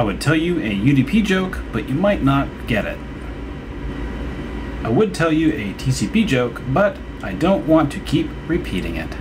I would tell you a UDP joke, but you might not get it. I would tell you a TCP joke, but I don't want to keep repeating it.